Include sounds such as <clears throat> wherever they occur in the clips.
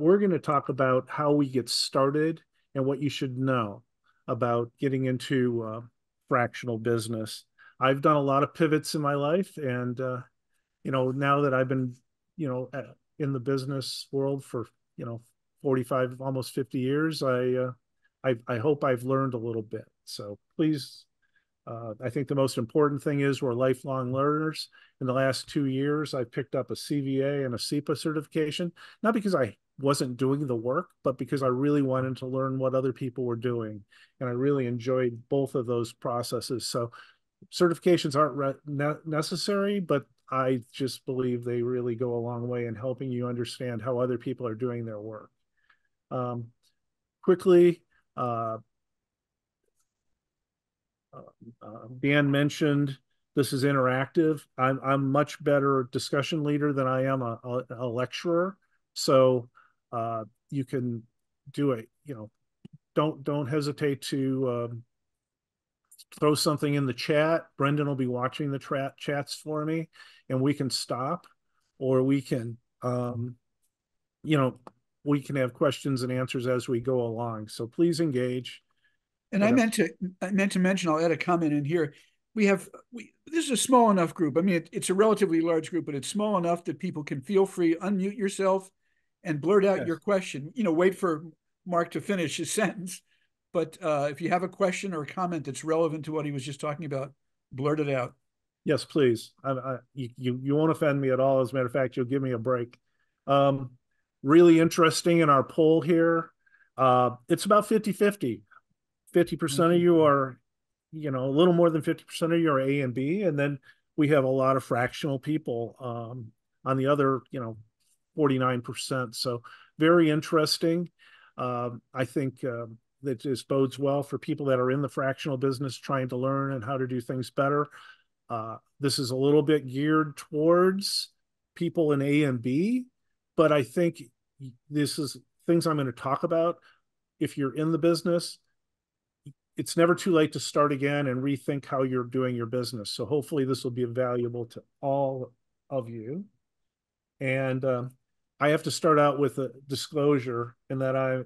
we're going to talk about how we get started and what you should know about getting into uh, fractional business. I've done a lot of pivots in my life, and uh, you know, now that I've been, you know, in the business world for you know 45 almost 50 years i uh, I, I hope i've learned a little bit so please uh, i think the most important thing is we're lifelong learners in the last two years i picked up a cva and a CEPA certification not because i wasn't doing the work but because i really wanted to learn what other people were doing and i really enjoyed both of those processes so certifications aren't ne necessary but I just believe they really go a long way in helping you understand how other people are doing their work. Um, quickly, uh, Dan mentioned this is interactive. I'm I'm much better discussion leader than I am a, a, a lecturer. So uh, you can do it. You know, don't don't hesitate to um, throw something in the chat. Brendan will be watching the tra- chats for me, and we can stop, or we can, um, you know, we can have questions and answers as we go along. So please engage. And I meant to I meant to mention. I'll add a comment in here. We have we this is a small enough group. I mean, it, it's a relatively large group, but it's small enough that people can feel free unmute yourself and blurt out yes. your question. You know, wait for Mark to finish his <laughs> sentence but uh, if you have a question or a comment that's relevant to what he was just talking about, blurt it out. Yes, please. I, I, you, you won't offend me at all. As a matter of fact, you'll give me a break. Um, really interesting in our poll here. Uh, it's about 50 50. 50% of you mm-hmm. are, you know, a little more than 50% of you are A and B. And then we have a lot of fractional people um, on the other, you know, 49%. So very interesting. Uh, I think um, that just bodes well for people that are in the fractional business trying to learn and how to do things better. Uh, this is a little bit geared towards people in A and B, but I think this is things I'm going to talk about. If you're in the business, it's never too late to start again and rethink how you're doing your business. So hopefully this will be valuable to all of you. And um, I have to start out with a disclosure in that I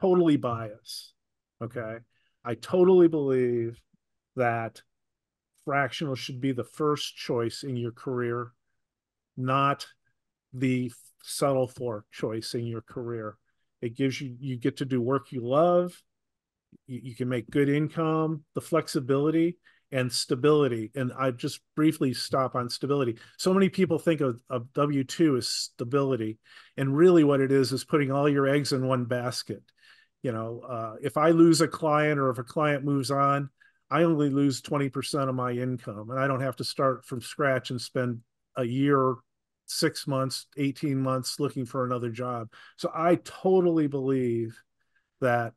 totally biased. Okay. I totally believe that fractional should be the first choice in your career, not the settle for choice in your career. It gives you, you get to do work you love. You, you can make good income, the flexibility and stability. And I just briefly stop on stability. So many people think of, of W 2 as stability. And really, what it is, is putting all your eggs in one basket you know uh, if i lose a client or if a client moves on i only lose 20% of my income and i don't have to start from scratch and spend a year six months 18 months looking for another job so i totally believe that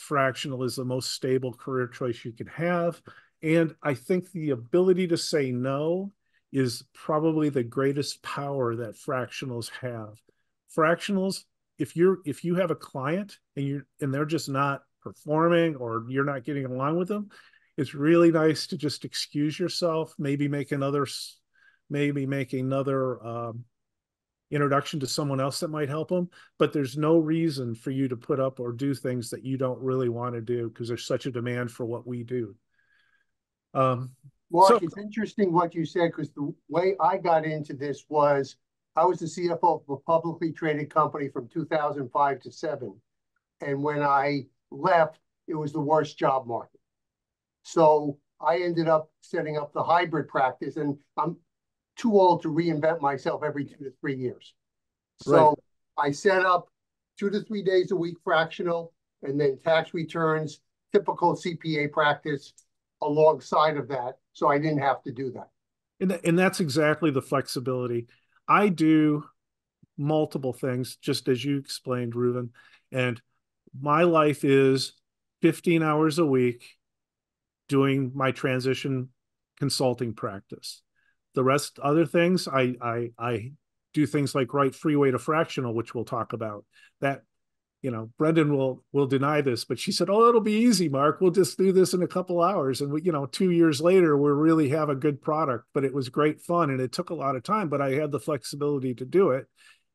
fractional is the most stable career choice you can have. And i think the ability to say no is probably the greatest power that fractionals have. Fractionals if you're if you have a client and you and they're just not performing or you're not getting along with them it's really nice to just excuse yourself maybe make another maybe make another um, introduction to someone else that might help them but there's no reason for you to put up or do things that you don't really want to do because there's such a demand for what we do um Mark, so, it's interesting what you said because the way I got into this was I was the CFO of a publicly traded company from 2005 to 7. And when I left, it was the worst job market. So I ended up setting up the hybrid practice, and I'm too old to reinvent myself every two to three years. So right. I set up two to three days a week fractional, and then tax returns, typical CPA practice alongside of that. So I didn't have to do that. And, and that's exactly the flexibility I do multiple things, just as you explained, Reuven. And my life is 15 hours a week doing my transition consulting practice. The rest, other things, I I I do things like write freeway to fractional, which we'll talk about. That you know, Brendan will will deny this, but she said, "Oh, it'll be easy, Mark. We'll just do this in a couple hours." And we, you know, two years later, we really have a good product. But it was great fun, and it took a lot of time. But I had the flexibility to do it,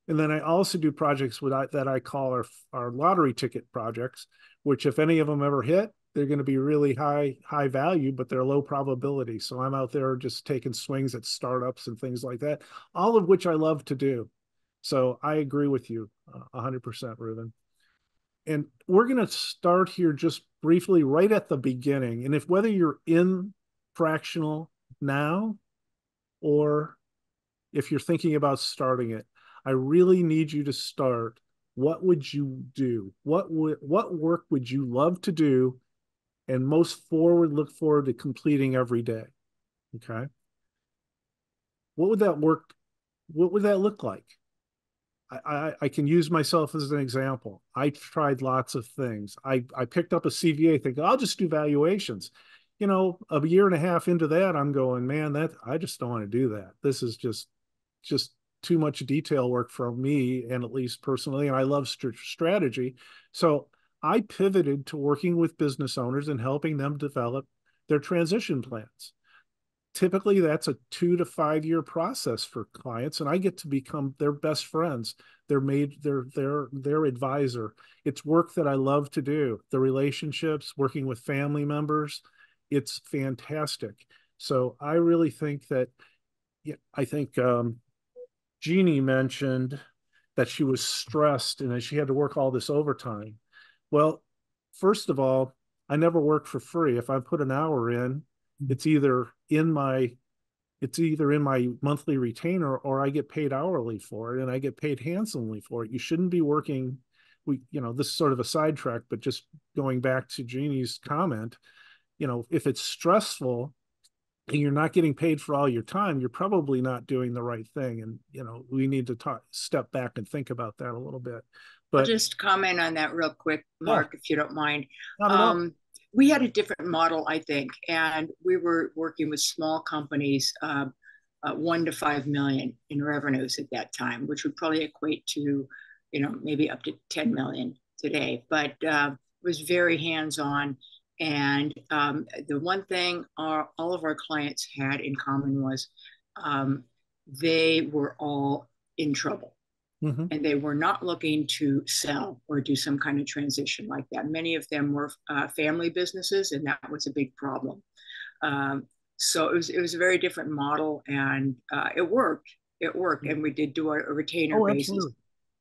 And then I also do projects with that I call our, our lottery ticket projects, which if any of them ever hit, they're going to be really high high value, but they're low probability. So I'm out there just taking swings at startups and things like that, all of which I love to do. So I agree with you uh, 100%, Reuben. And we're going to start here just briefly right at the beginning. And if whether you're in fractional now or if you're thinking about starting it, I really need you to start. What would you do? What would what work would you love to do and most forward look forward to completing every day? Okay. What would that work? What would that look like? I, I, can use myself as an example. I tried lots of things. I, I picked up a CVA thinking I'll just do valuations. You know, a year and a half into that, I'm going, man, that I just don't want to do that. This is just just too much detail work for me, and at least personally, and I love st- strategy. So I pivoted to working with business owners and helping them develop their transition plans. Typically that's a two to five year process for clients and i get to become their best friends they're made their their their advisor. It's work that i love to do the relationships working with family members. It's fantastic. So i really think that yeah, i think um, jeannie mentioned that she was stressed and that she had to work all this overtime well first of all i never work for free if i put an hour in Mm-hmm. it's either in my it's either in my monthly retainer or I get paid hourly for it and I get paid handsomely for it. You shouldn't be working we you know this is sort of a sidetrack but just going back to Jeannie's comment, you know, if it's stressful and you're not getting paid for all your time, you're probably not doing the right thing and you know, we need to talk step back and think about that a little bit. But I'll just comment on that real quick, Mark, yeah. if you don't mind. Um, we had a different model, I think, and we were working with small companies, uh, uh, one to five million in revenues at that time, which would probably equate to, you know, maybe up to 10 million today. But uh, it was very hands-on, and um, the one thing our, all of our clients had in common was um, they were all in trouble Mm-hmm. And they were not looking to sell or do some kind of transition like that. Many of them were uh, family businesses, and that was a big problem. Um, so it was it was a very different model, and uh, it worked. It worked, mm-hmm. and we did do a, a retainer oh, basis,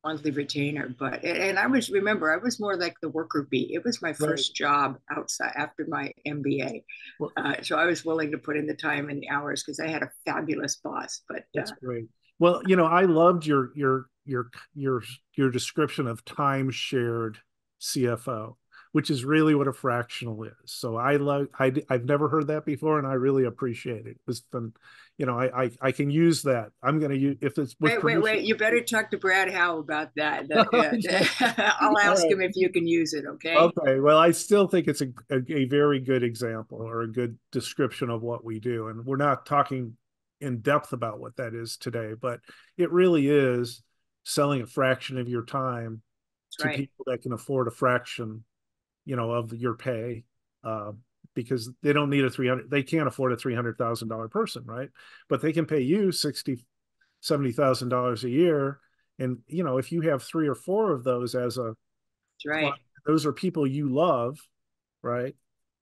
monthly retainer. But and I was remember I was more like the worker bee. It was my first right. job outside after my MBA, well, uh, so I was willing to put in the time and the hours because I had a fabulous boss. But that's uh, great. Well, you know, I loved your your your your your description of time shared CFO, which is really what a fractional is. So I love I I've never heard that before, and I really appreciate it. It was fun. You know, I I, I can use that. I'm going to use if it's wait wait wait. You better talk to Brad Howe about that. that <laughs> <laughs> I'll ask right. him if you can use it. Okay. Okay. Well, I still think it's a, a a very good example or a good description of what we do, and we're not talking in depth about what that is today, but it really is selling a fraction of your time That's to right. people that can afford a fraction, you know, of your pay, uh, because they don't need a 300, they can't afford a $300,000 person, right? But they can pay you 60, $70,000 a year. And, you know, if you have three or four of those as a, right. those are people you love, right?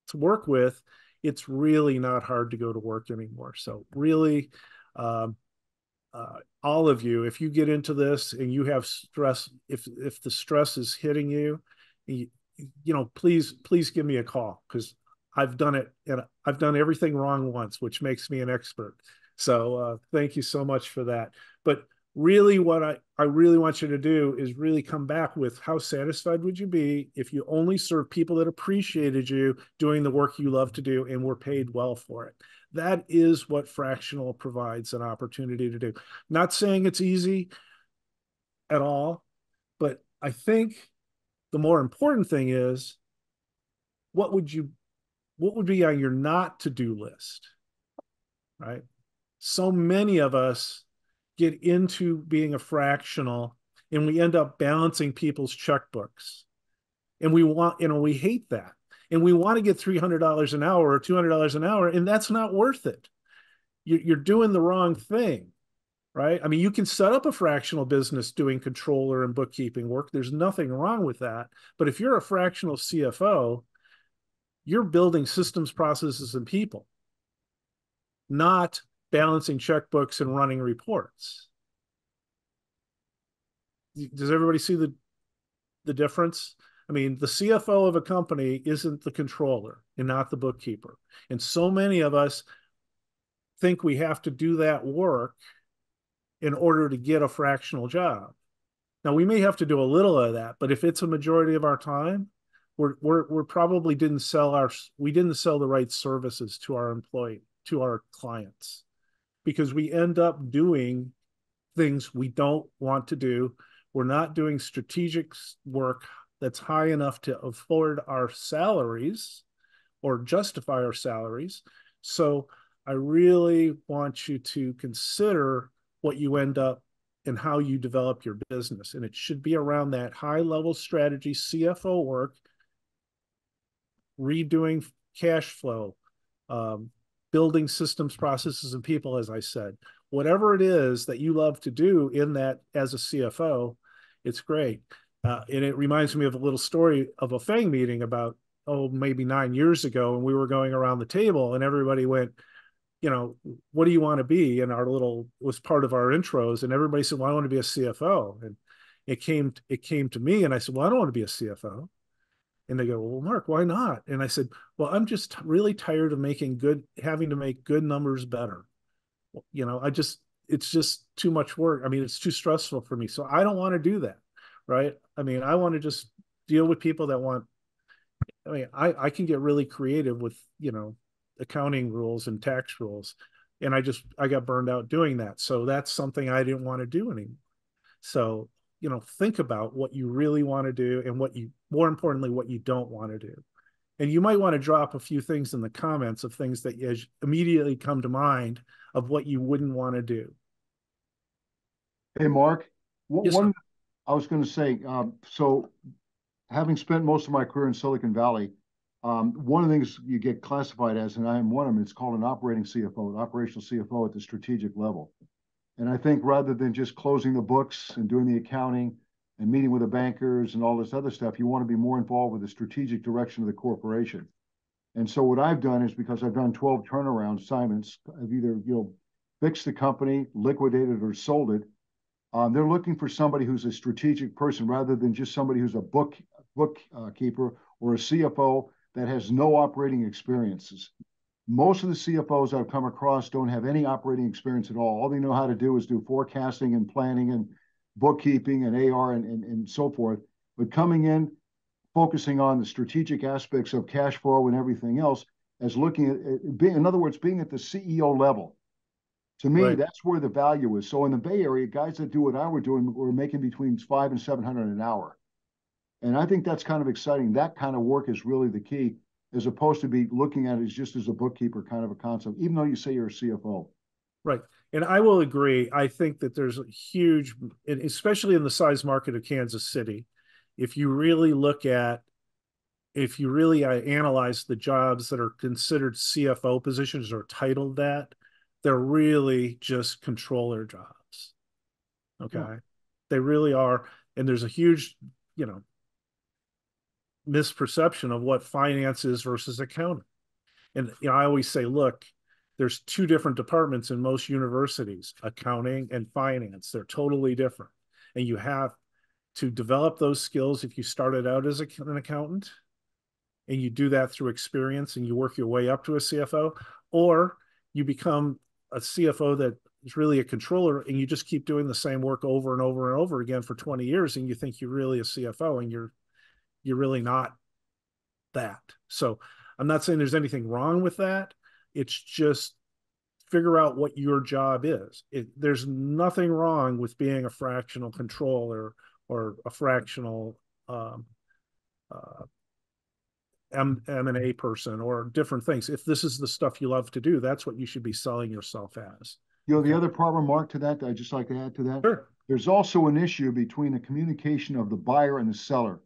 To work with, it's really not hard to go to work anymore. So really, um, uh, all of you, if you get into this and you have stress, if if the stress is hitting you, you, you know, please please give me a call because I've done it and I've done everything wrong once, which makes me an expert. So uh, thank you so much for that. But really, what I I really want you to do is really come back with how satisfied would you be if you only serve people that appreciated you doing the work you love to do and were paid well for it. That is what fractional provides an opportunity to do. Not saying it's easy at all, but I think the more important thing is what would you what would be on your not to do list? Right? So many of us get into being a fractional and we end up balancing people's checkbooks. And we want, you know, we hate that and we want to get $300 an hour or $200 an hour, and that's not worth it. You're doing the wrong thing. right? I mean, you can set up a fractional business doing controller and bookkeeping work. There's nothing wrong with that. But if you're a fractional CFO, you're building systems, processes, and people, not balancing checkbooks and running reports. Does everybody see the the difference? I mean, the CFO of a company isn't the controller and not the bookkeeper. And so many of us think we have to do that work in order to get a fractional job. Now we may have to do a little of that, but if it's a majority of our time, we're we're we're probably didn't sell our we didn't sell the right services to our employee to our clients because we end up doing things we don't want to do. We're not doing strategic work that's high enough to afford our salaries or justify our salaries. So I really want you to consider what you end up and how you develop your business. And it should be around that high level strategy, CFO work, redoing cash flow, um, building systems, processes, and people, as I said. Whatever it is that you love to do in that as a CFO, it's great. Uh, and it reminds me of a little story of a FENG meeting about, oh, maybe nine years ago. And we were going around the table and everybody went, you know, what do you want to be? And our little was part of our intros, and everybody said, "Well, I want to be a CFO." And it came it came to me, and I said, "Well, I don't want to be a CFO." And they go, "Well, Mark, why not?" And I said, "Well, I'm just really tired of making good, having to make good numbers better. You know, I just it's just too much work. I mean, it's too stressful for me, so I don't want to do that, right? I mean, I want to just deal with people that want. I mean, I I can get really creative with you know accounting rules and tax rules and i just i got burned out doing that so that's something i didn't want to do anymore so you know think about what you really want to do and what you more importantly what you don't want to do. And you might want to drop a few things in the comments of things that immediately come to mind of what you wouldn't want to do. Hey mark yes, one i was going to say um, so having spent most of my career in silicon valley um, one of the things you get classified as, and I am one of them, it's called an operating CFO, an operational CFO at the strategic level. And I think rather than just closing the books and doing the accounting and meeting with the bankers and all this other stuff, you want to be more involved with the strategic direction of the corporation. And so what I've done is because I've done 12 turnaround assignments, I've either you know fixed the company, liquidated, or sold it. Um, they're looking for somebody who's a strategic person rather than just somebody who's a book bookkeeper uh, or a CFO that has no operating experiences. Most of the CFOs I've come across don't have any operating experience at all. All they know how to do is do forecasting and planning and bookkeeping and AR and, and, and so forth. But coming in, focusing on the strategic aspects of cash flow and everything else, as looking at being, in other words, being at the CEO level. To me, right. that's where the value is. So in the Bay Area, guys that do what I were doing were making between five and seven hundred an hour. And I think that's kind of exciting. That kind of work is really the key, as opposed to be looking at it as just as a bookkeeper kind of a concept, even though you say you're a CFO. Right. And I will agree. I think that there's a huge, especially in the size market of Kansas City, if you really look at, if you really uh, analyze the jobs that are considered CFO positions or titled that, they're really just controller jobs. Okay. Yeah. They really are. And there's a huge, you know, misperception of what finance is versus accounting. And you know, I always say, look, there's two different departments in most universities, accounting and finance. They're totally different. And you have to develop those skills if you started out as an accountant and you do that through experience and you work your way up to a CFO, or you become a CFO that is really a controller and you just keep doing the same work over and over and over again for 20 years and you think you're really a CFO and you're you're really not that. So I'm not saying there's anything wrong with that. It's just figure out what your job is. It, there's nothing wrong with being a fractional controller or a fractional um, uh, M and A person or different things. If this is the stuff you love to do, that's what you should be selling yourself as. You know, the other problem, Mark, to that, I'd just like to add to that. Sure. There's also an issue between the communication of the buyer and the seller.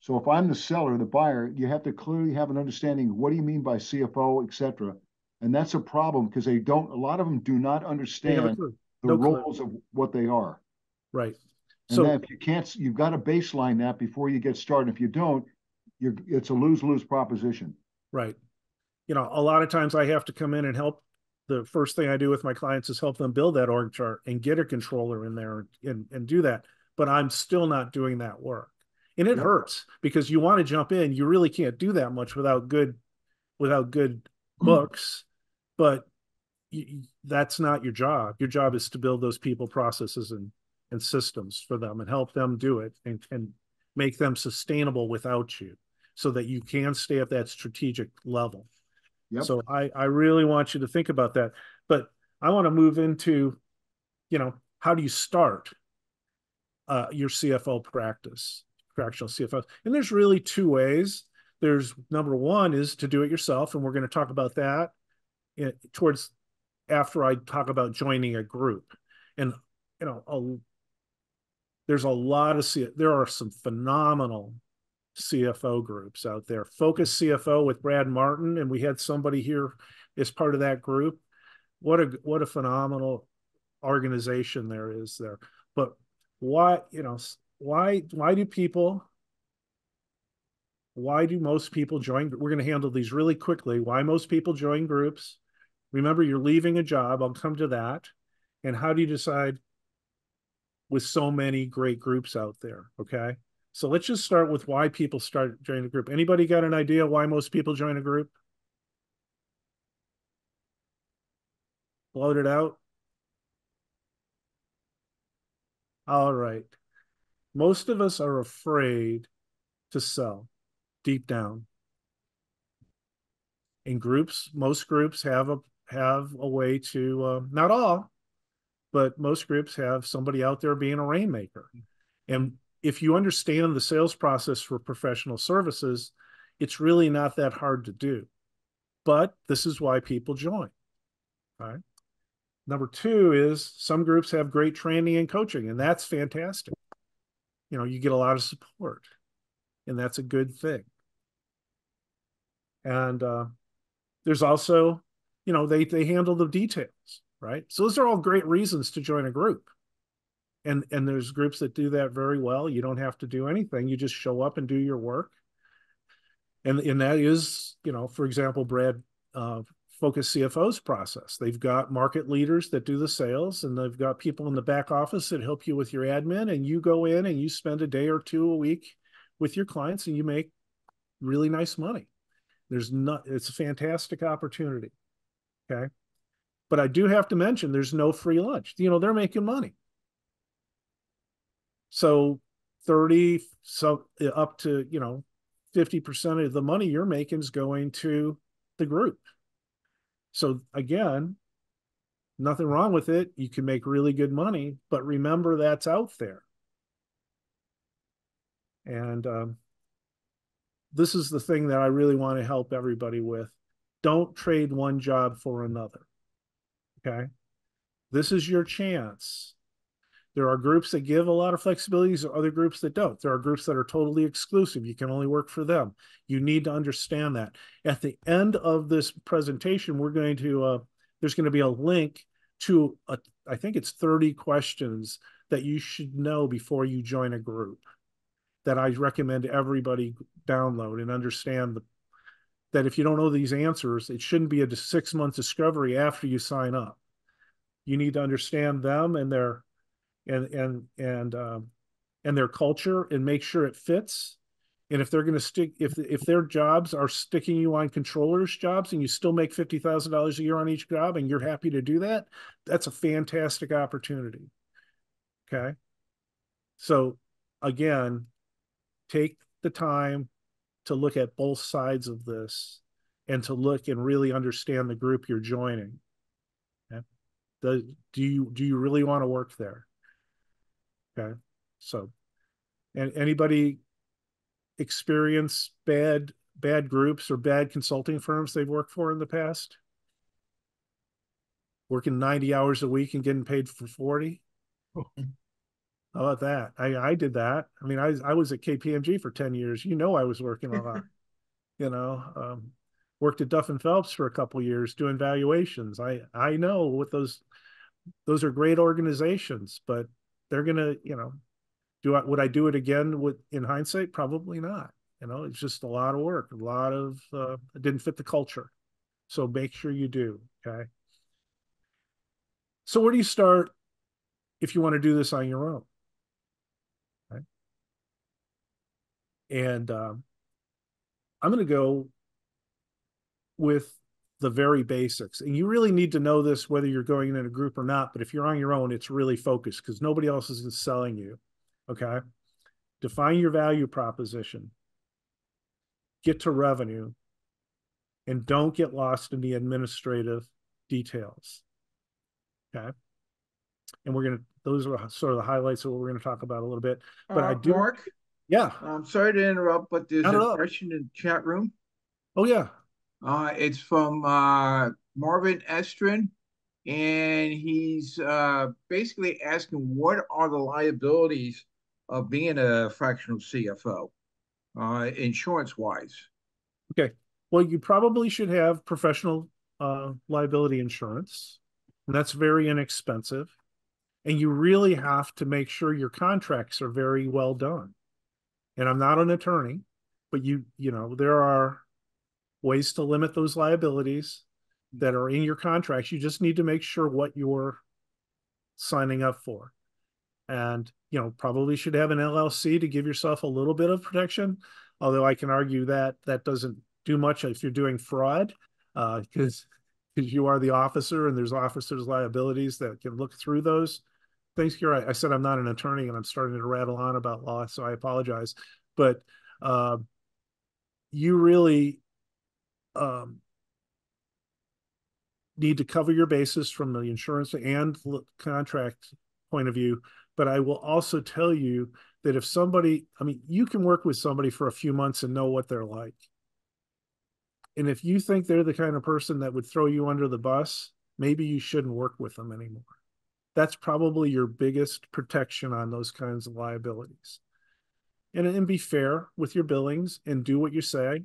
So if I'm the seller, the buyer, you have to clearly have an understanding. What do you mean by CFO, et cetera? And that's a problem because they don't. A lot of them do not understand the no roles of what they are. Right. And so if you can't, you've got to baseline that before you get started. If you don't, you're it's a lose lose proposition. Right. You know, a lot of times I have to come in and help. The first thing I do with my clients is help them build that org chart and get a controller in there and, and do that. But I'm still not doing that work. And it hurts because you want to jump in. You really can't do that much without good without good mm-hmm. books. But you, that's not your job. Your job is to build those people processes and and systems for them and help them do it and, and make them sustainable without you so that you can stay at that strategic level. Yep. So I, I really want you to think about that. But I want to move into, you know, how do you start uh, your CFO practice, fractional CFO? And there's really two ways. There's number one is to do it yourself, and we're going to talk about that in, towards after I talk about joining a group. And you know, a, there's a lot of there are some phenomenal CFO groups out there. Focus CFO with Brad Martin, and we had somebody here as part of that group. What a what a phenomenal organization there is there. But why you know why why do people why do most people join we're going to handle these really quickly why most people join groups remember you're leaving a job i'll come to that and how do you decide with so many great groups out there. Okay. So let's just start with why people start joining a group. Anybody got an idea why most people join a group? Bloat it out. All right. Most of us are afraid to sell deep down. In groups, most groups have a have a way to uh, not all, but most groups have somebody out there being a rainmaker. And if you understand the sales process for professional services, it's really not that hard to do. But this is why people join. Right. Number two is some groups have great training and coaching, and that's fantastic. You know, you get a lot of support, and that's a good thing. And uh, there's also, you know, they they handle the details right? So those are all great reasons to join a group. And and there's groups that do that very well. You don't have to do anything. You just show up and do your work. And and that is, you know, for example, Brad uh, Focus CFO's process. They've got market leaders that do the sales, and they've got people in the back office that help you with your admin. And you go in and you spend a day or two a week with your clients, and you make really nice money. There's not. It's a fantastic opportunity. Okay. But I do have to mention there's no free lunch. You know, they're making money. So 30 so uh, up to, you know, 50% of the money you're making is going to the group. So again, nothing wrong with it. You can make really good money, but remember that's out there. And um, this is the thing that I really want to help everybody with. Don't trade one job for another. Okay. This is your chance. There are groups that give a lot of flexibilities, or other groups that don't. There are groups that are totally exclusive. You can only work for them. You need to understand that. At the end of this presentation, we're going to, uh, there's going to be a link to, a, I think it's 30 questions that you should know before you join a group that I recommend everybody download and understand the that if you don't know these answers, it shouldn't be a six month discovery after you sign up. You need to understand them and their and and and um, and their culture and make sure it fits. And if they're going to stick, if if their jobs are sticking you on controllers jobs and you still make fifty thousand dollars a year on each job and you're happy to do that, that's a fantastic opportunity. Okay, so again, take the time to look at both sides of this and to look and really understand the group you're joining. Okay? The, do you do you really want to work there? Okay. So and anybody experience bad bad groups or bad consulting firms they've worked for in the past? Working 90 hours a week and getting paid for 40? <laughs> How about that? I, I did that. I mean, I, I was at KPMG for 10 years. You know, I was working a lot, <laughs> you know, um, worked at Duff and Phelps for a couple years doing valuations. I, I know what those those are great organizations, but they're gonna, you know, do I would I do it again with in hindsight? Probably not. You know, it's just a lot of work, a lot of uh, it didn't fit the culture. So make sure you do. Okay. So where do you start if you want to do this on your own? Okay. And um, I'm going to go with the very basics. And you really need to know this whether you're going in a group or not. But if you're on your own, it's really focused because nobody else is selling you. Okay. Define your value proposition, get to revenue, and don't get lost in the administrative details. Okay. And we're going to, those are sort of the highlights of what we're going to talk about a little bit. But uh, I do. Mark? Yeah. I'm sorry to interrupt, but there's a question in the chat room. Oh, yeah. Uh, it's from uh, Marvin Estrin, and he's uh, basically asking what are the liabilities of being a fractional CFO, uh, insurance wise. Okay. Well, you probably should have professional uh, liability insurance, and that's very inexpensive. And you really have to make sure your contracts are very well done. And I'm not an attorney, but you, you know, there are ways to limit those liabilities that are in your contracts. You just need to make sure what you're signing up for. And, you know, probably should have an LLC to give yourself a little bit of protection. Although I can argue that that doesn't do much if you're doing fraud, because uh, because you are the officer and there's officers' liabilities that can look through those things. Here, I, I, said I'm not an attorney and I'm starting to rattle on about law, so I apologize. But uh, you really um, need to cover your bases from the insurance and contract point of view. But I will also tell you that if somebody, I mean, you can work with somebody for a few months and know what they're like. And if you think they're the kind of person that would throw you under the bus, maybe you shouldn't work with them anymore. That's probably your biggest protection on those kinds of liabilities. And, and be fair with your billings and do what you say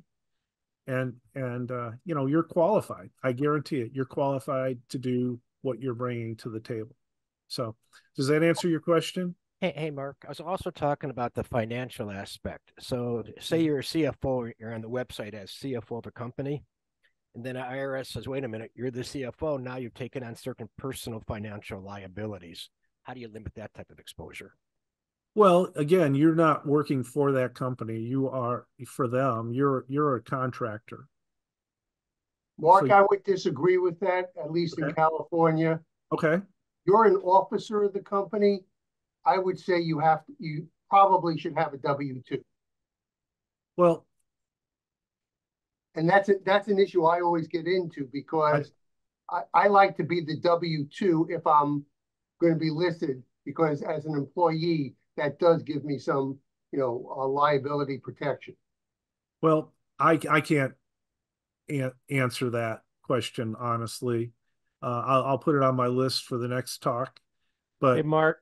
and and uh, you know you're qualified. I guarantee it. You're qualified to do what you're bringing to the table. So does that answer your question? Hey, hey mark i was also talking about the financial aspect. So say mm-hmm. you're a cfo you're on the website as cfo of a company and then irs says wait a minute you're the cfo now you've taken on certain personal financial liabilities. How do you limit that type of exposure well, again, you're not working for that company. You are for them. You're you're a contractor. Mark, so, I would disagree with that, at least okay. in California. Okay. You're an officer of the company. I would say you have to, you probably should have a W two. Well, and that's a, that's an issue I always get into because I, I, like to be the W two if I'm going to be listed because as an employee that does give me some, you know, uh, liability protection. Well, I I can't an- answer that question honestly. Uh, I'll, I'll put it on my list for the next talk. But hey, Mark,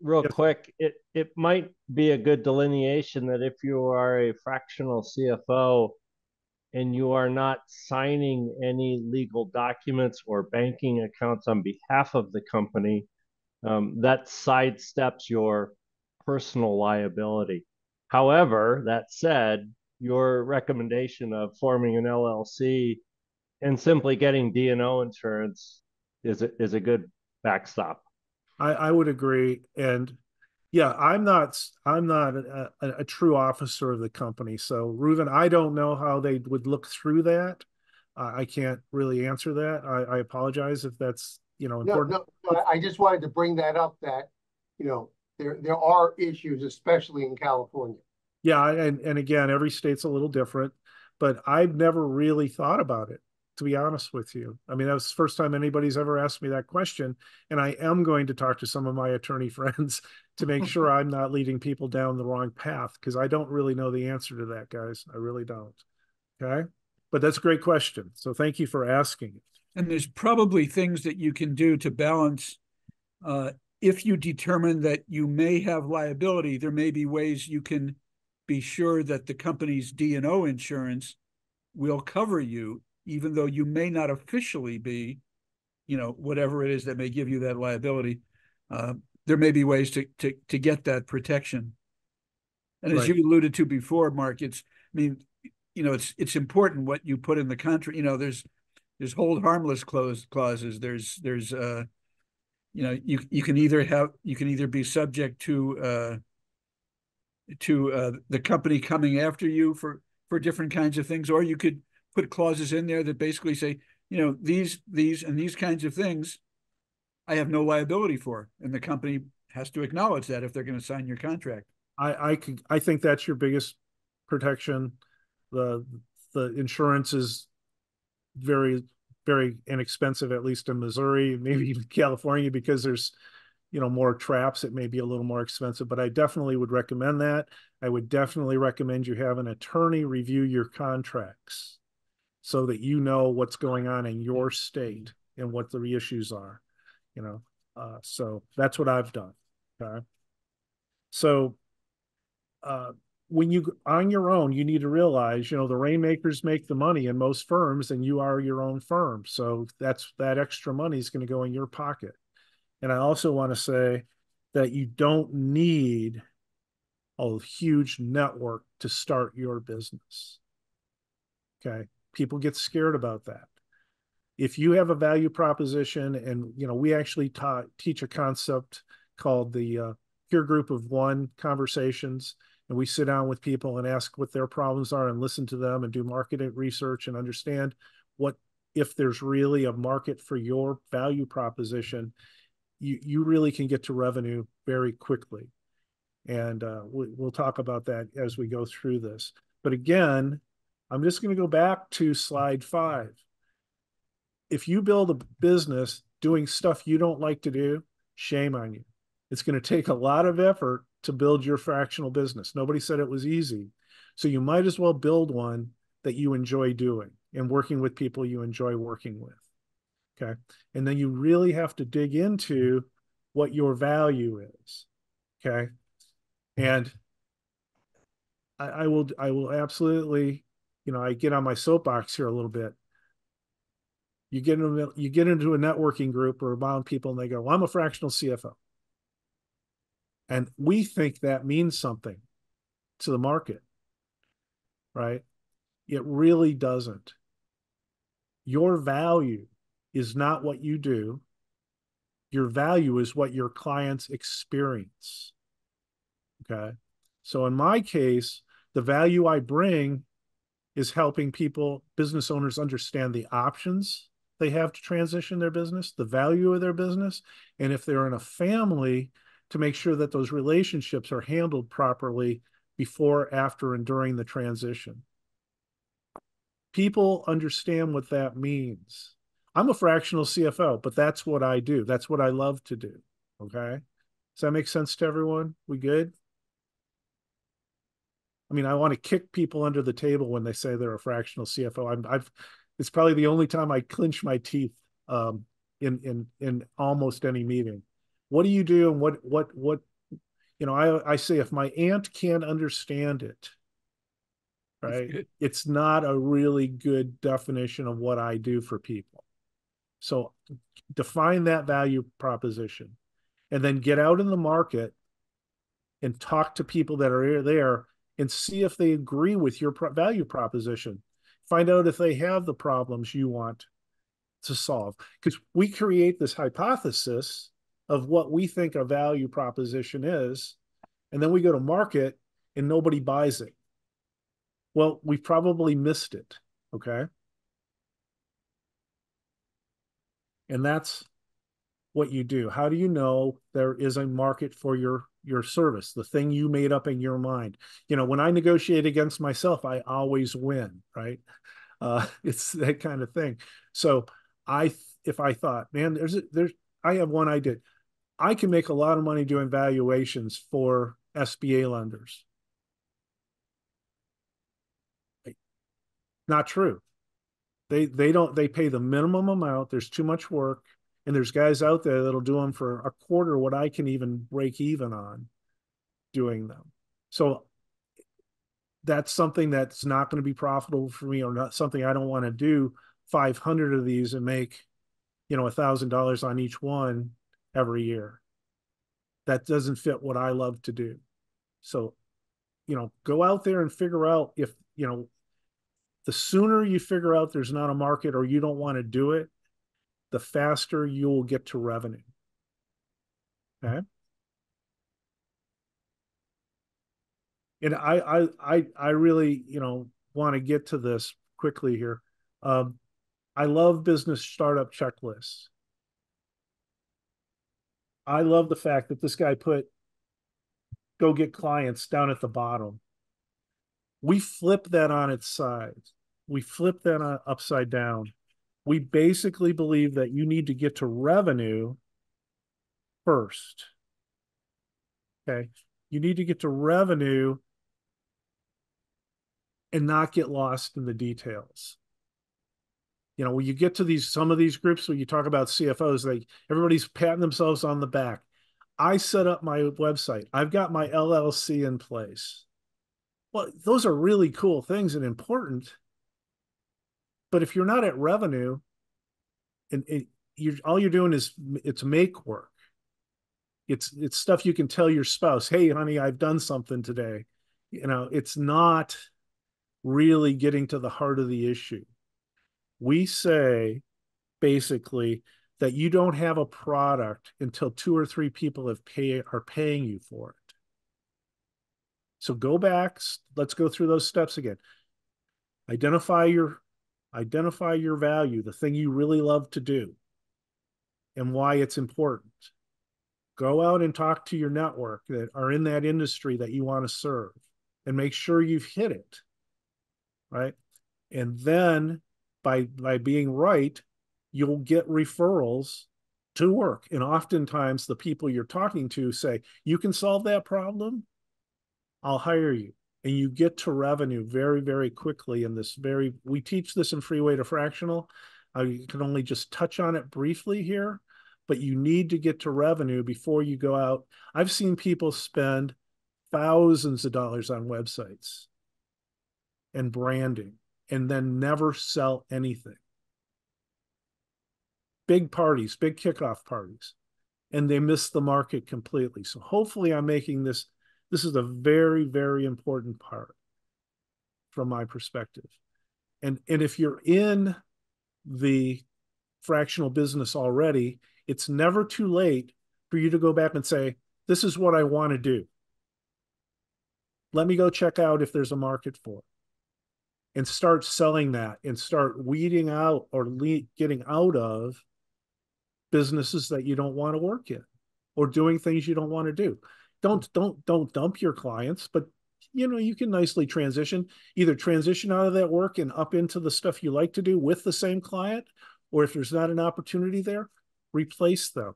real yes. quick, it it might be a good delineation that if you are a fractional CFO and you are not signing any legal documents or banking accounts on behalf of the company, um, that sidesteps your personal liability. However, that said, your recommendation of forming an LLC and simply getting D&O insurance is a, is a good backstop. I, I would agree, and yeah, I'm not I'm not a, a, a, true officer of the company. So, Reuven, I don't know how they would look through that. Uh, I can't really answer that. I, I, apologize if that's you know important. No, no, I just wanted to bring that up. That you know there there are issues, especially in California. Yeah, and and again, every state's a little different, but I've never really thought about it to be honest with you. I mean, that was the first time anybody's ever asked me that question. And I am going to talk to some of my attorney <laughs> friends to make sure I'm not leading people down the wrong path because I don't really know the answer to that, guys. I really don't. Okay. But that's a great question. So thank you for asking. And there's probably things that you can do to balance uh, if you determine that you may have liability, there may be ways you can be sure that the company's D&O insurance will cover you, even though you may not officially be you know, whatever it is that may give you that liability. Uh, there may be ways to to to get that protection. And as right. you alluded to before, Mark, it's I mean, you know, it's it's important what you put in the contract. You know, there's there's hold harmless clause clauses. There's there's uh, you know, you you can either have you can either be subject to uh to uh the company coming after you for for different kinds of things, or you could put clauses in there that basically say, you know, these these and these kinds of things I have no liability for, and the company has to acknowledge that if they're going to sign your contract. I I could I think that's your biggest protection. The the insurance is very very inexpensive, at least in Missouri, <laughs> maybe even California, because there's you know more traps. It may be a little more expensive, but I definitely would recommend that. I would definitely recommend you have an attorney review your contracts so that you know what's going on in your state and what the issues are. You know, uh, so that's what I've done. Okay. So uh, when you on your own, you need to realize, you know, the rainmakers make the money in most firms, and you are your own firm. So that's that extra money is going to go in your pocket. And I also want to say that you don't need a huge network to start your business. Okay. People get scared about that. If you have a value proposition, and you know, we actually taught teach a concept called the uh, peer group of one conversations and we sit down with people and ask what their problems are and listen to them and do market research and understand what if there's really a market for your value proposition you you really can get to revenue very quickly. And uh, we, we'll talk about that as we go through this. But again i'm just going to go back to slide five. If you build a business doing stuff you don't like to do shame on you. It's going to take a lot of effort to build your fractional business. Nobody said it was easy. So you might as well build one that you enjoy doing and working with people you enjoy working with. Okay. And then you really have to dig into what your value is. Okay. And I, I will I will absolutely, you know, I get on my soapbox here a little bit. You get into you get into a networking group or around people and they go, well, I'm a fractional CFO. And we think that means something to the market, right? It really doesn't. Your value is not what you do. Your value is what your clients experience. Okay. So in my case, the value I bring is helping people, business owners, understand the options they have to transition their business, the value of their business. And if they're in a family, to make sure that those relationships are handled properly before, after, and during the transition. People understand what that means. I'm a fractional CFO, but that's what I do. That's what I love to do. Okay. Does that make sense to everyone? We good? I mean, I want to kick people under the table when they say they're a fractional CFO. I'm, I've, it's probably the only time I clinch my teeth um, in in in almost any meeting what do you do and what what what you know i i say if my aunt can't understand it right it's not a really good definition of what i do for people. So define that value proposition and then get out in the market and talk to people that are there and see if they agree with your value proposition. Find out if they have the problems you want to solve. Because we create this hypothesis of what we think a value proposition is, and then we go to market and nobody buys it. Well, we probably missed it. Okay. And that's what you do. How do you know there is a market for your your service, the thing you made up in your mind? You know, when I negotiate against myself, I always win, right? Uh, <laughs> it's that kind of thing. So I, if I thought, man, there's a, there's, I have one I did. I can make a lot of money doing valuations for SBA lenders. Not true. They they don't they pay the minimum amount. There's too much work, and there's guys out there that'll do them for a quarter what I can even break even on doing them. So that's something that's not going to be profitable for me, or not something I don't want to do. 500 of these and make you know, a thousand dollars on each one every year. That doesn't fit what I love to do. So, you know, go out there and figure out if, you know, the sooner you figure out there's not a market or you don't want to do it, the faster you'll get to revenue. Okay. And I I I I really, you know, want to get to this quickly here. Um, I love business startup checklists. I love the fact that this guy put go get clients down at the bottom. We flip that on its side. We flip that on, upside down. We basically believe that you need to get to revenue first. Okay. You need to get to revenue and not get lost in the details you know when you get to these some of these groups where you talk about cfos like everybody's patting themselves on the back. I set up my website. I've got my llc in place. Well those are really cool things and important. But if you're not at revenue and you're all you're doing is it's make work. It's it's stuff you can tell your spouse hey honey i've done something today. You know it's not really getting to the heart of the issue we say basically that you don't have a product until two or three people have pay are paying you for it. So go back, let's go through those steps again. Identify your identify your value, the thing you really love to do and why it's important. Go out and talk to your network that are in that industry that you want to serve and make sure you've hit it. Right? And then by by being right, you'll get referrals to work. And oftentimes the people you're talking to say, you can solve that problem, I'll hire you. And you get to revenue very, very quickly in this very, we teach this in Freeway to Fractional. Uh, I can only just touch on it briefly here, but you need to get to revenue before you go out. I've seen people spend thousands of dollars on websites and branding and then never sell anything. Big parties, big kickoff parties, and they miss the market completely. So hopefully I'm making this this is a very very important part from my perspective. And and if you're in the fractional business already, it's never too late for you to go back and say, this is what I want to do. Let me go check out if there's a market for it and start selling that and start weeding out or le- getting out of businesses that you don't want to work in or doing things you don't want to do. Don't don't don't dump your clients but you know you can nicely transition either transition out of that work and up into the stuff you like to do with the same client or if there's not an opportunity there replace them.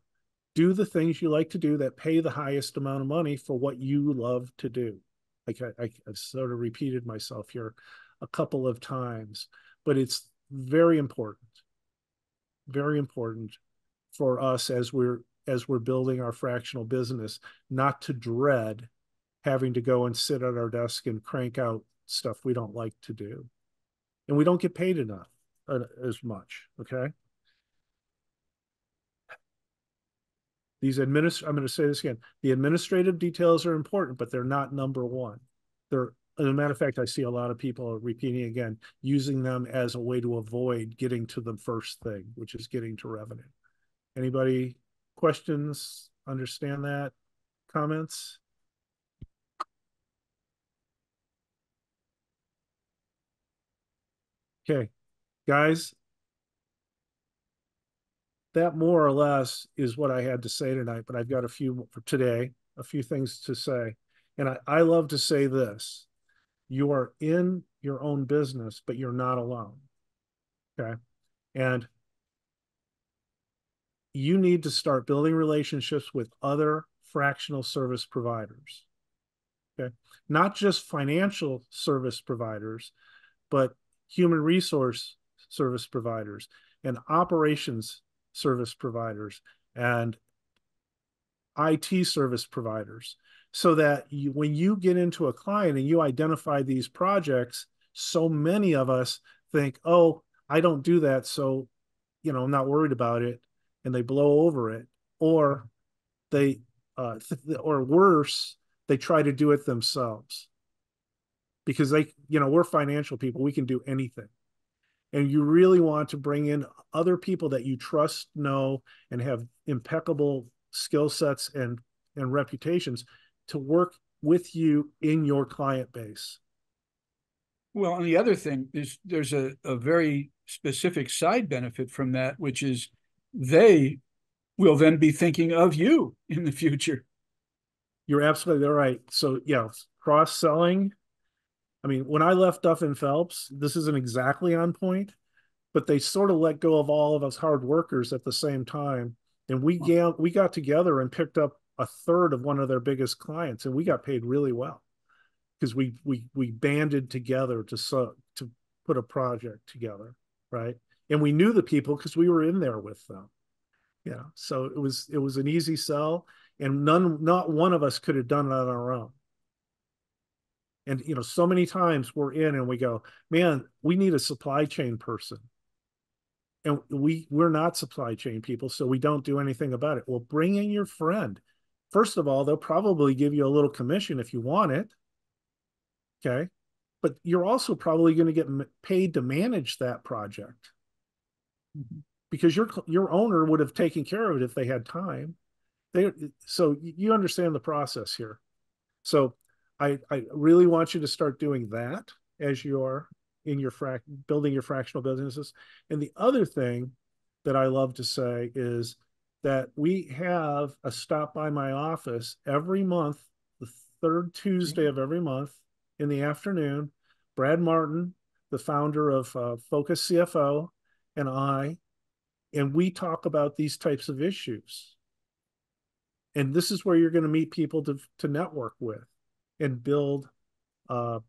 Do the things you like to do that pay the highest amount of money for what you love to do. Like I, I, I sort of repeated myself here a couple of times, but it's very important, very important for us as we're as we're building our fractional business, not to dread having to go and sit at our desk and crank out stuff we don't like to do, and we don't get paid enough uh, as much. Okay. These administ I'm going to say this again. The administrative details are important, but they're not number one. They're as a matter of fact, I see a lot of people repeating again, using them as a way to avoid getting to the first thing, which is getting to revenue. Anybody questions? Understand that? Comments? Okay, guys, that more or less is what I had to say tonight, but I've got a few for today, a few things to say. And I, I love to say this you are in your own business, but you're not alone. Okay. And you need to start building relationships with other fractional service providers. Okay. Not just financial service providers, but human resource service providers and operations service providers and IT service providers so that you, when you get into a client and you identify these projects, so many of us think, oh, I don't do that. So, you know, I'm not worried about it. and they blow over it, or they, uh, <laughs> or worse, they try to do it themselves because they, you know, we're financial people. We can do anything. And you really want to bring in other people that you trust, know, and have impeccable skill sets and, and reputations to work with you in your client base. Well, and the other thing is there's a, a very specific side benefit from that, which is they will then be thinking of you in the future. You're absolutely right. So yeah, cross selling. I mean, when I left Duff and Phelps, this isn't exactly on point, but they sort of let go of all of us hard workers at the same time. And we got we got together and picked up a third of one of their biggest clients, and we got paid really well because we we we banded together to so, to put a project together, right? And we knew the people because we were in there with them. Yeah, so it was it was an easy sell, and none not one of us could have done it on our own. And you know, so many times we're in and we go, man, we need a supply chain person. And we we're not supply chain people, so we don't do anything about it. Well, bring in your friend. First of all, they'll probably give you a little commission if you want it. Okay. But you're also probably going to get paid to manage that project mm-hmm. because your your owner would have taken care of it if they had time. They so you understand the process here. So I I really want you to start doing that as you are in your frac building your fractional businesses. And the other thing that I love to say is that we have a stop by my office every month, the third Tuesday of every month in the afternoon. Brad Martin, the founder of uh, Focus CFO, and I, and we talk about these types of issues. And this is where you're going to meet people to to network with and build, uh,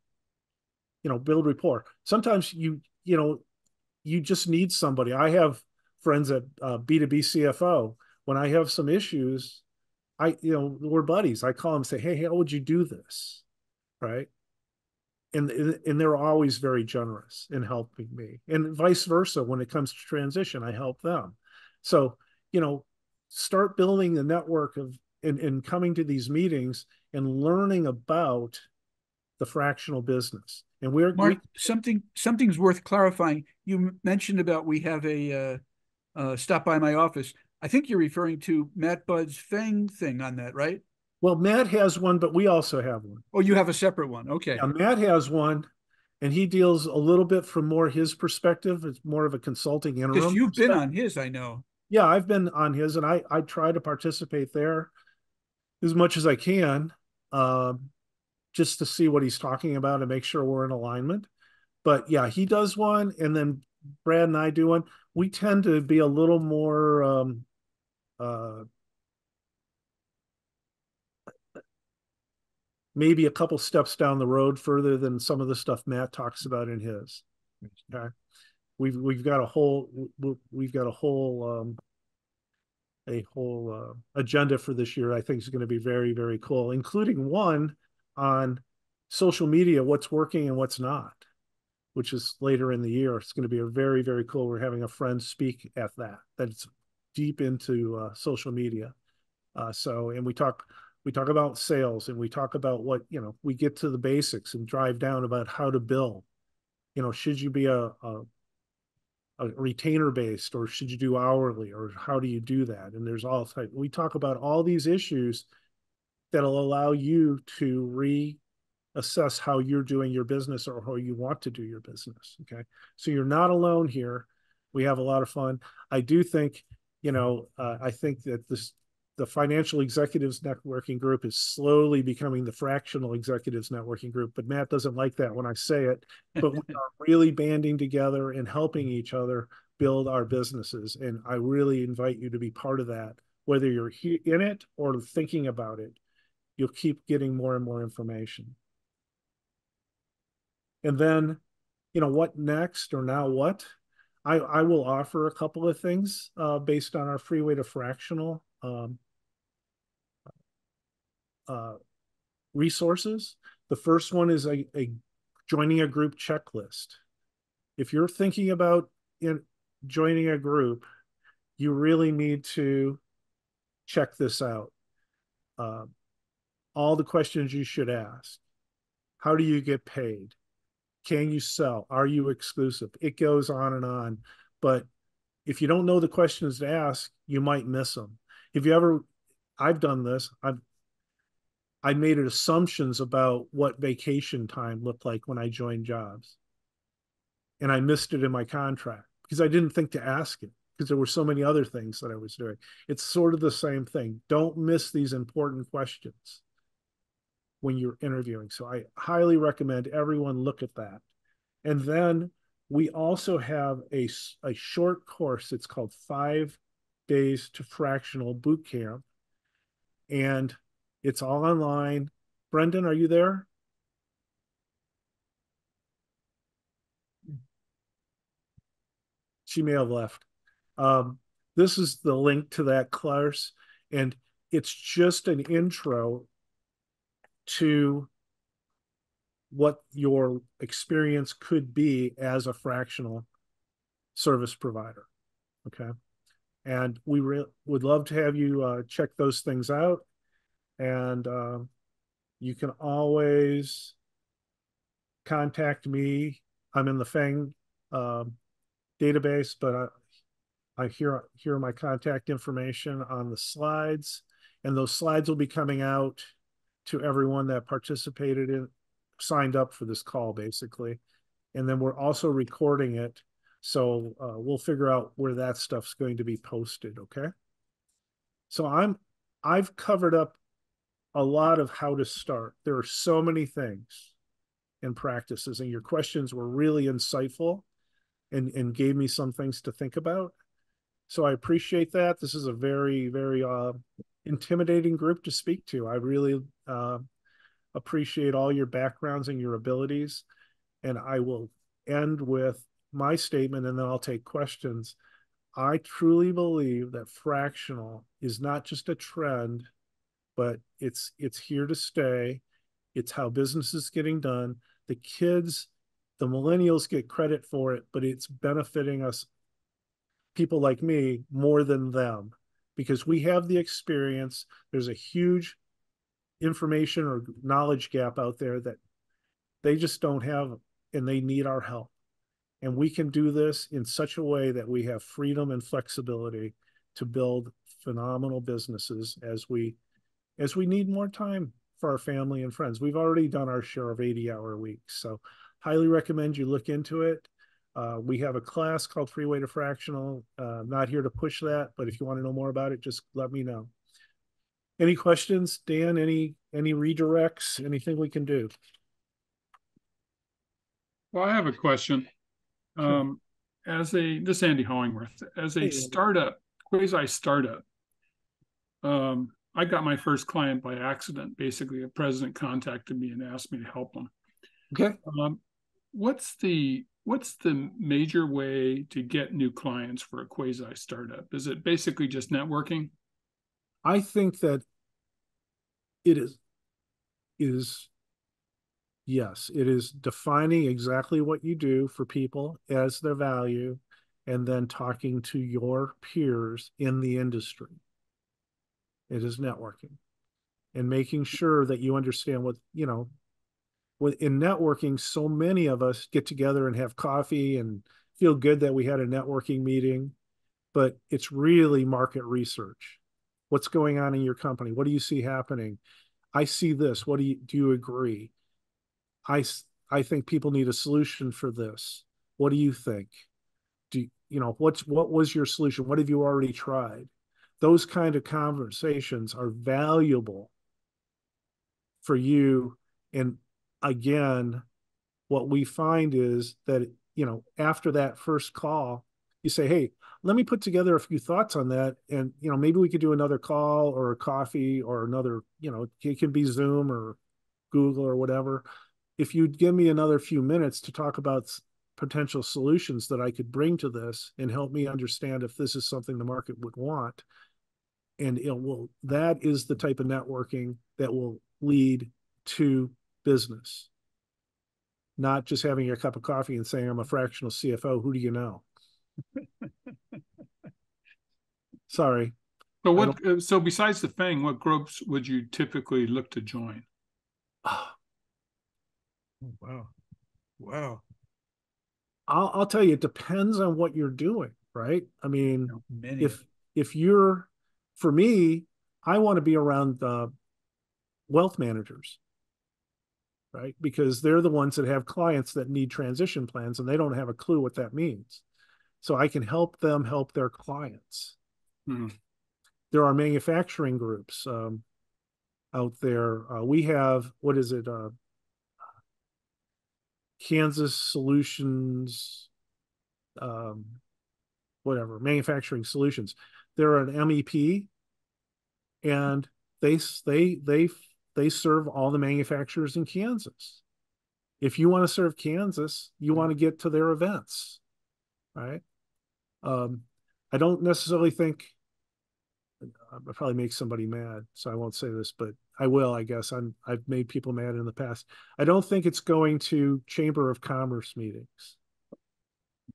you know, build rapport. Sometimes you you know, you just need somebody. I have friends at uh, B2B CFO. When I have some issues, I you know we're buddies. I call them say, hey, how would you do this, right? and and they're always very generous in helping me and vice versa when it comes to transition i help them so you know start building the network of and, and coming to these meetings and learning about the fractional business and we're Mark, we, something something's worth clarifying you mentioned about we have a uh, uh, stop by my office i think you're referring to matt Bud's FENG thing on that right well, Matt has one, but we also have one. Oh, you have a separate one. Okay. Yeah, Matt has one, and he deals a little bit from more his perspective. It's more of a consulting interim. Because you've been on his, I know. Yeah, I've been on his, and I I try to participate there as much as I can, um, just to see what he's talking about and make sure we're in alignment. But yeah, he does one, and then Brad and I do one. We tend to be a little more um, uh, maybe a couple steps down the road further than some of the stuff Matt talks about in his. Okay, we've we've got a whole we've got a whole um, a whole uh, agenda for this year. I think is going to be very very cool, including one on social media, what's working and what's not, which is later in the year. It's going to be a very very cool. We're having a friend speak at that. That's deep into uh, social media. Uh, so, and we talk we talk about sales and we talk about what you know we get to the basics and drive down about how to bill you know should you be a, a, a retainer based or should you do hourly or how do you do that and there's all type we talk about all these issues that'll allow you to reassess how you're doing your business or how you want to do your business okay? So you're not alone here. We have a lot of fun. I do think you know uh, i think that this the financial executives networking group is slowly becoming the fractional executives networking group but matt doesn't like that when i say it. But we are <laughs> really banding together and helping each other build our businesses and i really invite you to be part of that. Whether you're in it or thinking about it you'll keep getting more and more information and then you know what next or now what i i will offer a couple of things uh, based on our freeway to fractional um, uh, resources. The first one is a, a, joining a group checklist. If you're thinking about in, joining a group, you really need to check this out. Uh, all the questions you should ask. How do you get paid? Can you sell? Are you exclusive? It goes on and on. But if you don't know the questions to ask, you might miss them. If you ever, I've done this. I've I made assumptions about what vacation time looked like when I joined jobs, and I missed it in my contract because I didn't think to ask it because there were so many other things that I was doing. It's sort of the same thing. Don't miss these important questions when you're interviewing. So I highly recommend everyone look at that. And then we also have a, a short course. It's called Five Days to Fractional Boot Camp. And it's all online. Brendan, are you there? She may have left. Um, this is the link to that course, and it's just an intro to what your experience could be as a fractional service provider. Okay. And we re- would love to have you uh, check those things out. And uh, you can always contact me. I'm in the FENG um, database, but I, I hear my contact information on the slides, and those slides will be coming out to everyone that participated in signed up for this call basically. And then we're also recording it. So uh, we'll figure out where that stuff's going to be posted okay? So i'm i've covered up a lot of how to start. There are so many things and practices and your questions were really insightful and and gave me some things to think about. So i appreciate that. This is a very very uh intimidating group to speak to. I really uh, appreciate all your backgrounds and your abilities. And I will end with my statement and then I'll take questions. I truly believe that fractional is not just a trend, but it's it's here to stay. It's how business is getting done. The kids, the millennials get credit for it, but it's benefiting us people like me more than them because we have the experience. There's a huge information or knowledge gap out there that they just don't have and they need our help. And we can do this in such a way that we have freedom and flexibility to build phenomenal businesses as we as we need more time for our family and friends. We've already done our share of 80 hour weeks. So highly recommend you look into it. Uh, we have a class called Freeway to Fractional. Uh, I'm not here to push that, but if you want to know more about it, just let me know. Any questions, Dan? Any any redirects? Anything we can do? Well, I have a question. Um, as a this is Andy Hollingworth, as a hey, startup, quasi startup, um, I got my first client by accident. Basically, a president contacted me and asked me to help them. Okay. Um, what's the what's the major way to get new clients for a quasi startup? Is it basically just networking? I think that it is is yes, it is defining exactly what you do for people as their value and then talking to your peers in the industry. It is networking and making sure that you understand what, you know, in networking, so many of us get together and have coffee and feel good that we had a networking meeting, but it's really market research. What's going on in your company? What do you see happening? I see this. What do you do? You agree? I I think people need a solution for this. What do you think? Do you know what's what was your solution? What have you already tried? Those kind of conversations are valuable for you and again, what we find is that, you know, after that first call, you say, hey, let me put together a few thoughts on that. And, you know, maybe we could do another call or a coffee or another, you know, it can be Zoom or Google or whatever. If you'd give me another few minutes to talk about potential solutions that I could bring to this and help me understand if this is something the market would want. And it will, that is the type of networking that will lead to business, not just having a cup of coffee and saying, I'm a fractional CFO. Who do you know? <laughs> Sorry. So what? Uh, so besides the FENG, what groups would you typically look to join? Oh, wow, wow. I'll I'll tell you, it depends on what you're doing, right? I mean, Many. if if you're, for me, I want to be around the wealth managers, right? Because they're the ones that have clients that need transition plans, and they don't have a clue what that means. So I can help them help their clients. Hmm there are manufacturing groups um, out there. Uh, we have what is it? Uh, Kansas Solutions, um, whatever manufacturing solutions. They're an MEP, and they they they they serve all the manufacturers in Kansas. If you want to serve Kansas, you want to get to their events, right? Um, I don't necessarily think I probably make somebody mad, so I won't say this, but I will. I guess I'm. I've made people mad in the past. I don't think it's going to Chamber of Commerce meetings.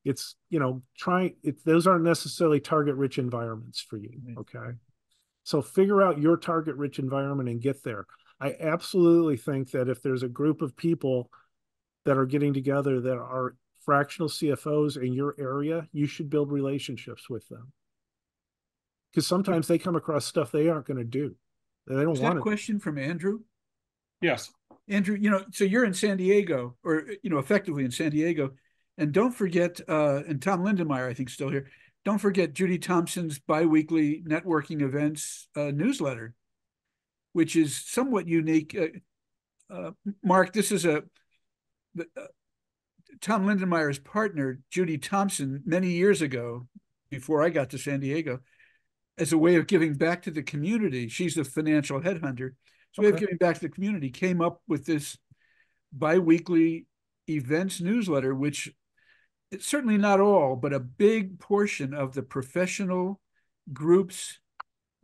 It's you know trying. It, those aren't necessarily target rich environments for you. Okay, so figure out your target rich environment and get there. I absolutely think that if there's a group of people that are getting together that are fractional CFOs in your area, you should build relationships with them because sometimes they come across stuff they aren't going to do. They don't want that question from Andrew. Yes, Andrew. You know, so you're in San Diego, or you know, effectively in San Diego, and don't forget, uh, and Tom Lindenmayer, I think, still here. Don't forget Judy Thompson's biweekly networking events uh, newsletter, which is somewhat unique. Uh, uh Mark, this is a uh, Tom Lindenmeyer's partner, Judy Thompson, many years ago, before I got to San Diego, as a way of giving back to the community. She's a financial headhunter. So okay. way of giving back to the community came up with this biweekly events newsletter, which it's certainly not all, but a big portion of the professional groups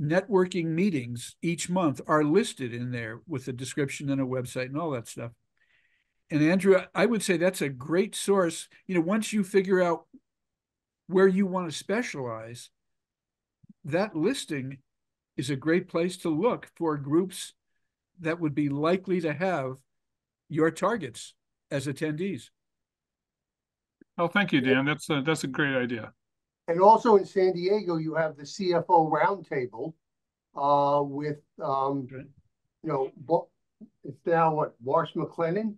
networking meetings each month are listed in there with a description and a website and all that stuff. And Andrew, I would say that's a great source. You know, once you figure out where you want to specialize, that listing is a great place to look for groups that would be likely to have your targets as attendees. Oh, thank you, Dan. That's a, that's a great idea. And also in San Diego, you have the CFO roundtable uh, with, um, you know, it's now what, Marsh McLennan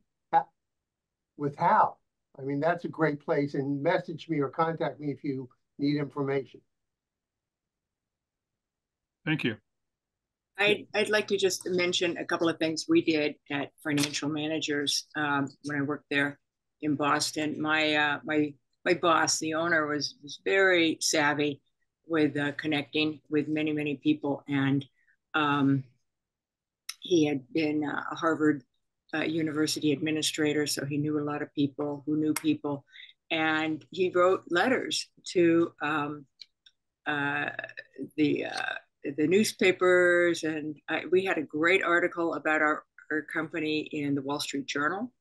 with Hal. I mean, that's a great place. And message me or contact me if you need information. Thank you. I'd, I'd like to just mention a couple of things we did at Financial Managers um, when I worked there in Boston. My uh, my my boss, the owner, was was very savvy with uh, connecting with many many people, and um, he had been a Harvard uh, University administrator, so he knew a lot of people who knew people, and he wrote letters to um, uh, the uh, the newspapers, and I, we had a great article about our, our company in the Wall Street Journal.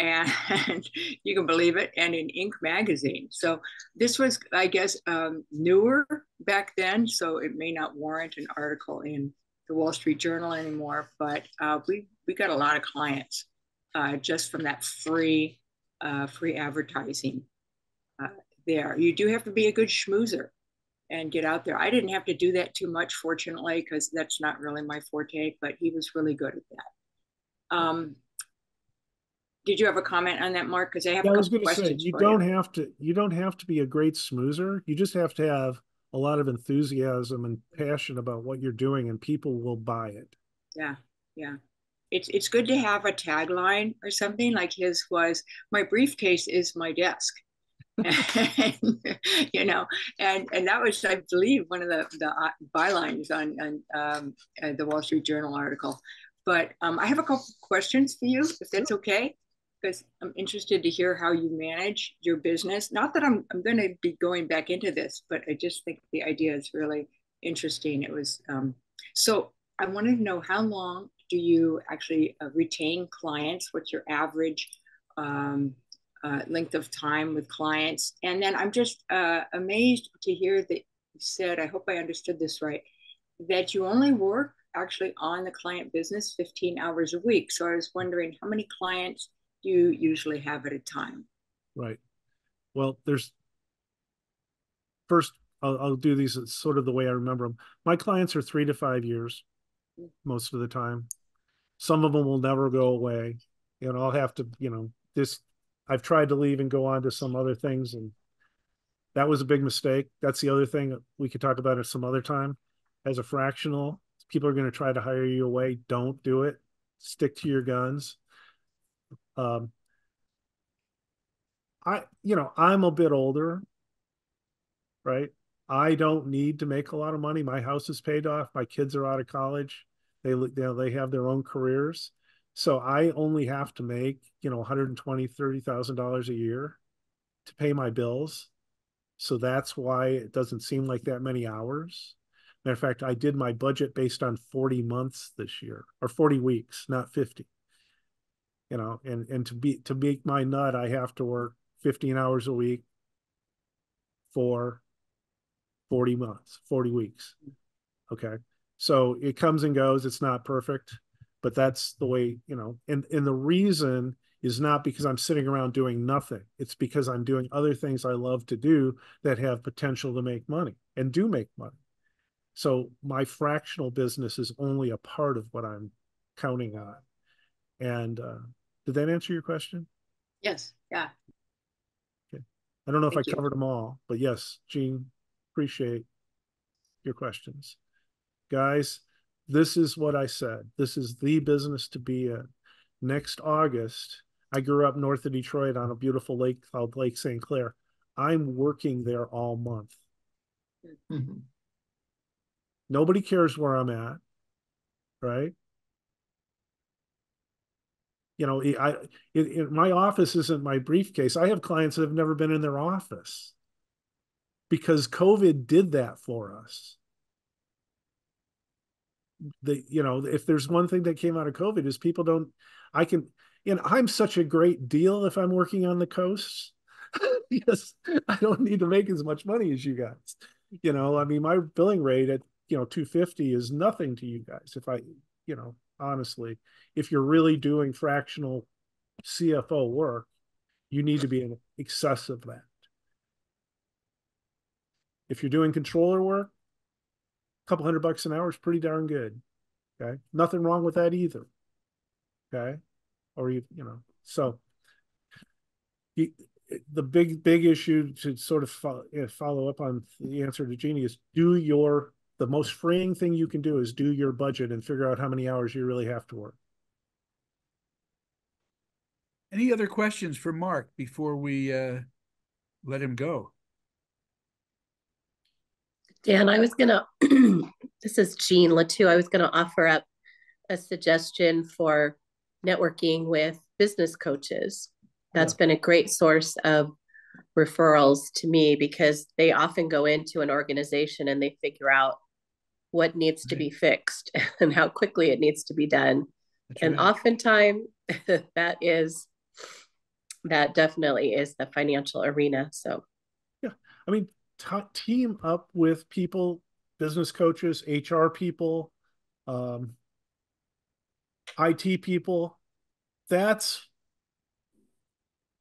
And <laughs> you can believe it, and in Inc. magazine. So this was, I guess, um, newer back then. So it may not warrant an article in the Wall Street Journal anymore. But uh, we we got a lot of clients uh, just from that free uh, free advertising uh, there. You do have to be a good schmoozer and get out there. I didn't have to do that too much, fortunately, because that's not really my forte, but he was really good at that. Um, did you have a comment on that, Mark? Because I have. Yeah, I was going to say you don't you. have to. You don't have to be a great smoozer. You just have to have a lot of enthusiasm and passion about what you're doing, and people will buy it. Yeah, yeah. It's it's good to have a tagline or something like his was. My briefcase is my desk <laughs> and, you know, and and that was, I believe, one of the the uh, bylines on on um, uh, the Wall Street Journal article. But um, I have a couple questions for you, if that's okay, because I'm interested to hear how you manage your business. Not that I'm I'm going to be going back into this, but I just think the idea is really interesting. It was um, so I wanted to know how long do you actually uh, retain clients? What's your average um, uh, length of time with clients. And then I'm just uh, amazed to hear that you said, I hope I understood this right, that you only work actually on the client business 15 hours a week. So I was wondering how many clients you usually have at a time? Right. Well, there's first, I'll, I'll do these sort of the way I remember them. My clients are three to five years most of the time. Some of them will never go away. You know, I'll have to, you know, this, I've tried to leave and go on to some other things and that was a big mistake. That's the other thing we could talk about at some other time. As a fractional, people are going to try to hire you away. Don't do it. Stick to your guns. Um, I, you know, I'm a bit older, right? I don't need to make a lot of money. My house is paid off. My kids are out of college. They, you know, they have their own careers. So I only have to make, you know, 120, $30,000 a year to pay my bills. So that's why it doesn't seem like that many hours. Matter of fact, I did my budget based on 40 months this year or 40 weeks, not 50. You know, and and to be to make my nut, I have to work 15 hours a week for 40 months, 40 weeks. Okay. So it comes and goes. It's not perfect, but that's the way, you know, and, and the reason is not because I'm sitting around doing nothing. It's because I'm doing other things I love to do that have potential to make money and do make money. So my fractional business is only a part of what I'm counting on. And uh, did that answer your question? Yes. Yeah. Okay. I don't know Thank if I you. covered them all, but yes, Gene, appreciate your questions. Guys, this is what I said. This is the business to be in. Next August, I grew up north of Detroit on a beautiful lake called Lake St. Clair. I'm working there all month. Mm-hmm. Nobody cares where I'm at, right? You know, I it, it, my office isn't my briefcase. I have clients that have never been in their office because COVID did that for us. The you know, if there's one thing that came out of COVID is people don't. I can, you know, I'm such a great deal if I'm working on the coast. <laughs> yes, I don't need to make as much money as you guys. You know, I mean, my billing rate at you know 250 is nothing to you guys if i you know honestly if you're really doing fractional cfo work you need to be in excess of that if you're doing controller work a couple hundred bucks an hour is pretty darn good okay? Nothing wrong with that either okay? Or you you know so you, the big big issue to sort of follow, follow up on the answer to Jeannie is do your the most freeing thing you can do is do your budget and figure out how many hours you really have to work. Any other questions for Mark before we uh, let him go? Dan, I was going to, <clears throat> this is Jean Latu. I was going to offer up a suggestion for networking with business coaches. That's yeah. been a great source of referrals to me because they often go into an organization and they figure out what needs to be fixed <laughs> and how quickly it needs to be done. That's and right. oftentimes <laughs> that is that definitely is the financial arena. So yeah, I mean, t- team up with people, business coaches, HR people, um, IT people. That's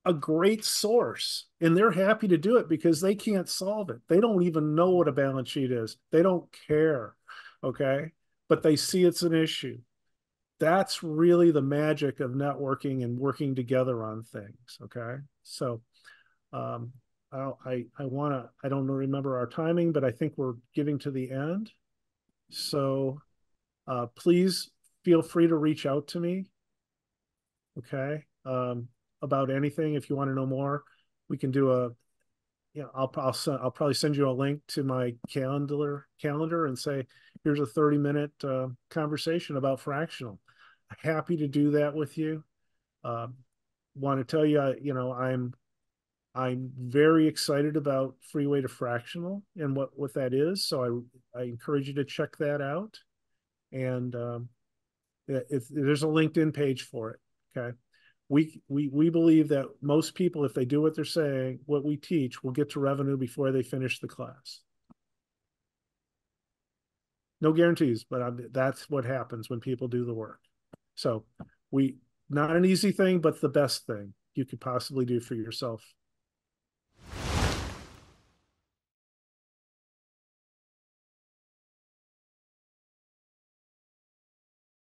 a great source and they're happy to do it because they can't solve it. They don't even know what a balance sheet is. They don't care okay? But they see it's an issue. That's really the magic of networking and working together on things okay? So um i i, I want to i don't remember our timing but i think we're getting to the end. So uh please feel free to reach out to me okay? Um about anything. If you want to know more we can do a you know, I'll I'll, I'll probably send you a link to my calendar calendar and say here's a 30 minute uh, conversation about fractional. Happy to do that with you. Uh, Want to tell you, I, you know, I'm I'm very excited about freeway to fractional and what what that is. So I I encourage you to check that out. And um, if there's a LinkedIn page for it, okay we we we believe that most people if they do what they're saying what we teach will get to revenue before they finish the class no guarantees, but I'm, that's what happens when people do the work. So we not an easy thing, but the best thing you could possibly do for yourself